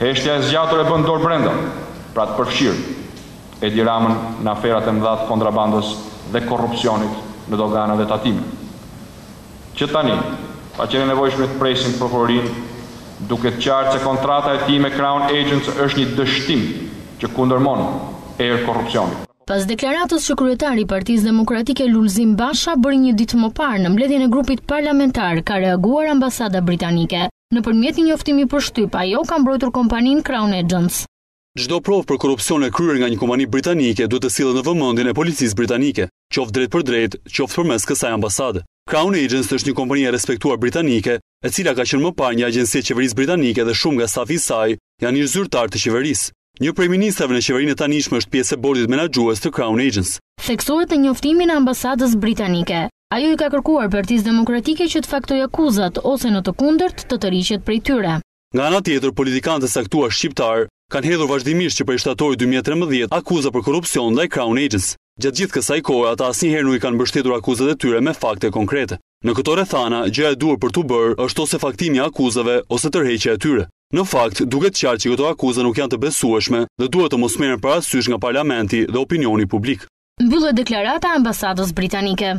Heshtja e zgjatur e bën dorë brenda, pra të përfshirë Edi Ramën në aferat e mëdha të kontrabandës dhe korrupsionit në dogana dhe tatime. Që tani, pa qenë e nevojshme të presim prokurorinë, duket qartë se kontrata e tij me Crown Agents është një dështim që kundërmon erë korrupsioni. Pas deklaratës që kryetari i Partisë Demokratike Lulzim Basha bëri një ditë më parë në mbledhjen e grupit parlamentar, ka reaguar ambasada britanike. Nëpërmjet një njoftimi për shtyp, ajo ka mbrojtur kompaninë Crown Agents. Çdo provë për korrupsion e kryer nga një kompani britanike duhet të sillet në vëmendjen e policisë britanike, qoftë drejtpërdrejt, qoftë përmes kësaj ambasade. Crown Agents është një kompani e respektuar britanike, e cila ka qenë më parë një agjenci e qeverisë britanike dhe shumë nga stafi i saj Janë ish zyrtarë të qeverisë. Një prej ministrave në qeverinë e tanishme është pjesë e bordit menaxhues të Crown Agents. Theksohet në njoftimin e ambasadës britanike. Ajo i ka kërkuar Partisë Demokratike që të faktojë akuzat ose në të kundërt të tërhiqet prej tyre. Nga ana tjetër, politikanë të caktuar shqiptarë kanë hedhur vazhdimisht që prej shtatorit dy mijë e trembëdhjetë akuza për korrupsion ndaj Crown Agents. Gjatë gjithë kësaj kohe ata asnjëherë nuk i kanë mbështetur akuzat e tyre me fakte konkrete. Në këto rrethana, gjëja e duhur për t'u bërë është ose faktimi i akuzave, ose tërheqja e tyre. Në fakt, duket qartë që këto akuza nuk janë të besueshme dhe duhet të mos merren parasysh nga parlamenti dhe opinioni publik. Mbyllet deklarata e ambasadës britanike.